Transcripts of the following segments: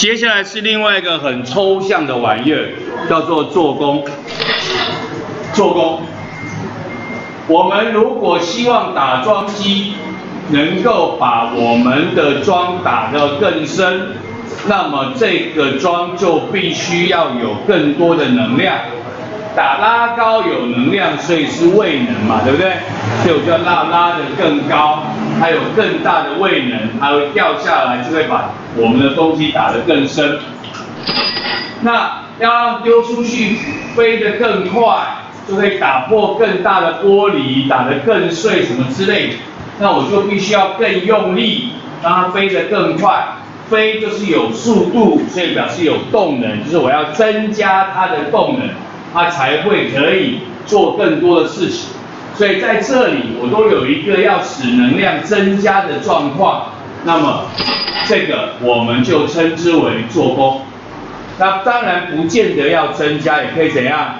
接下来是另外一个很抽象的玩意儿，叫做做工。做工，我们如果希望打桩机能够把我们的桩打得更深，那么这个桩就必须要有更多的能量。打拉高有能量，所以是位能嘛，对不对？所以我就要拉拉得更高，它有更大的位能，它会掉下来，就会把我们的东西打得更深。那要让丢出去飞得更快，就会打破更大的玻璃，打得更碎什么之类。那我就必须要更用力，让它飞得更快。飞就是有速度，所以表示有动能，就是我要增加它的动能。它才会可以做更多的事情，所以在这里我都有一个要使能量增加的状况，那么这个我们就称之为做功。那当然不见得要增加，也可以怎样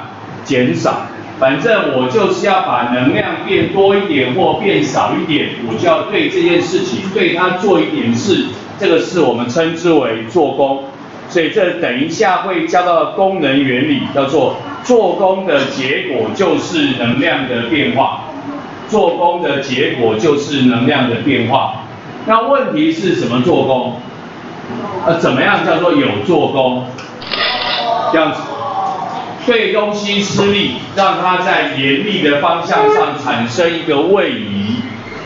减少，反正我就是要把能量变多一点或变少一点，我就要对这件事情对它做一点事，这个是我们称之为做功。所以这等一下会教到的功能原理叫做。做功的结果就是能量的变化，做功的结果就是能量的变化。那问题是什么做功？呃，怎么样叫做有做功？这样子，对东西施力，让它在严厉的方向上产生一个位移，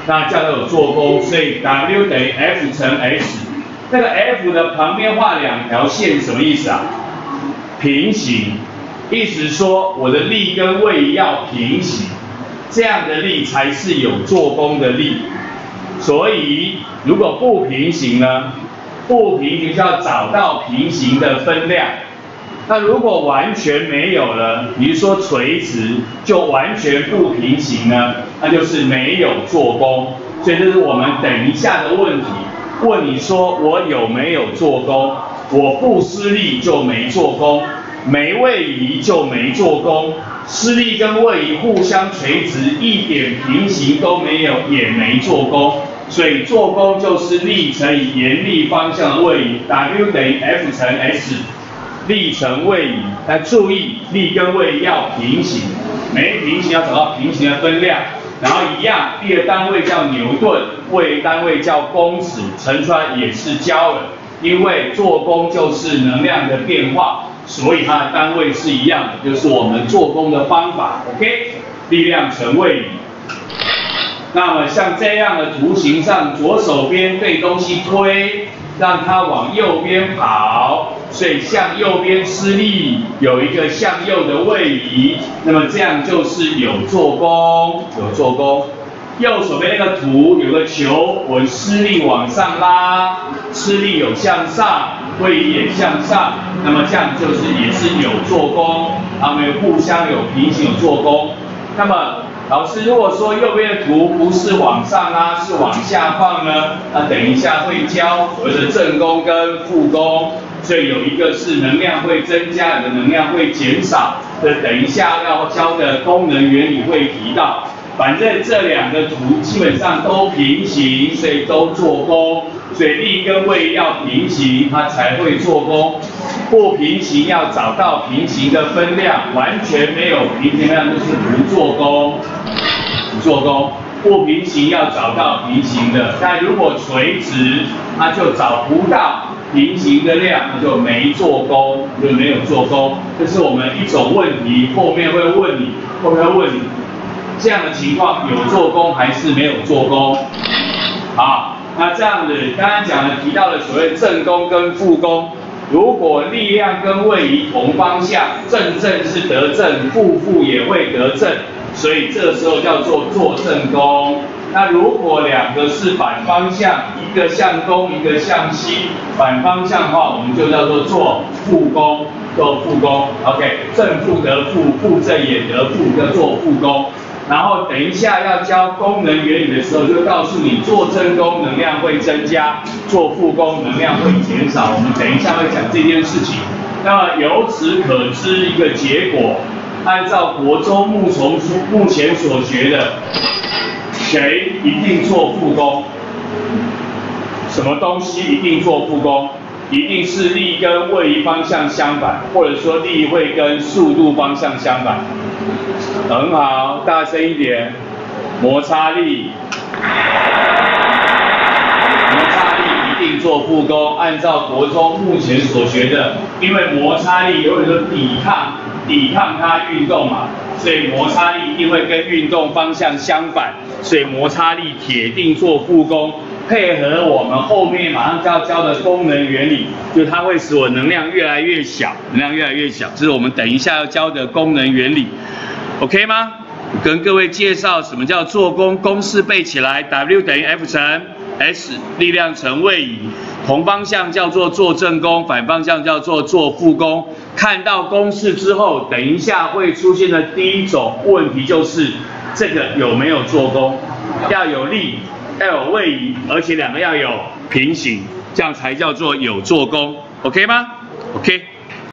那叫做有做功。所以 W 等于 F 乘 S，那个 F 的旁边画两条线什么意思啊？平行。意思说，我的力跟位移要平行，这样的力才是有做功的力。所以，如果不平行呢？不平行就要找到平行的分量。那如果完全没有了，比如说垂直就完全不平行呢？那就是没有做功。所以这是我们等一下的问题。问你说我有没有做功？我不施力就没做功。没位移就没做功，施力跟位移互相垂直，一点平行都没有，也没做功。所以做功就是力乘以严力方向的位移，W 等于 F 乘 S，力乘位移。来注意，力跟位移要平行，没平行要找到平行的分量。然后一样，力的单位叫牛顿，位单位叫公尺，乘出来也是焦耳。因为做功就是能量的变化。所以它的单位是一样的，就是我们做功的方法，OK？力量乘位移。那么像这样的图形上，左手边对东西推，让它往右边跑，所以向右边施力，有一个向右的位移，那么这样就是有做功，有做功。右手边那个图有个球，我施力往上拉，施力有向上，位移也向上，那么这样就是也是有做功，它们互相有平行有做功。那么老师如果说右边的图不是往上拉，是往下放呢？那等一下会教所谓的正功跟负功，所以有一个是能量会增加，有的能量会减少，这等一下要教的功能原理会提到。反正这两个图基本上都平行，所以都做功。所以力跟位要平行，它才会做功。不平行要找到平行的分量，完全没有平行量就是不做功。不做功，不平行要找到平行的。但如果垂直，它就找不到平行的量，那就没做功，就没有做功。这是我们一种问题，后面会问你，后面会问你。这样的情况有做功还是没有做功？好，那这样子刚刚讲的提到了所谓正功跟负功，如果力量跟位移同方向，正正是得正，负负也会得正，所以这时候叫做做正功。那如果两个是反方向，一个向东，一个向西，反方向的话，我们就叫做做负功，做负功。OK，正负得负，负正也得负，叫做负功。然后等一下要教功能原理的时候，就告诉你做正功能量会增加，做负功能量会减少。我们等一下会讲这件事情。那么由此可知一个结果，按照国中木丛书目前所学的，谁一定做负功？什么东西一定做负功？一定是力跟位移方向相反，或者说力会跟速度方向相反。很好，大声一点，摩擦力。摩擦力一定做复工，按照国中目前所学的，因为摩擦力有很多抵抗，抵抗它运动嘛，所以摩擦力一定会跟运动方向相反，所以摩擦力铁定做复工，配合我们后面马上就要教的功能原理，就它会使我能量越来越小，能量越来越小，这是我们等一下要教的功能原理，OK 吗？跟各位介绍什么叫做功，公式背起来，W 等于 F 乘。S 力量乘位移，同方向叫做做正功，反方向叫做做负功。看到公式之后，等一下会出现的第一种问题就是这个有没有做功？要有力，要有位移，而且两个要有平行，这样才叫做有做功，OK 吗？OK。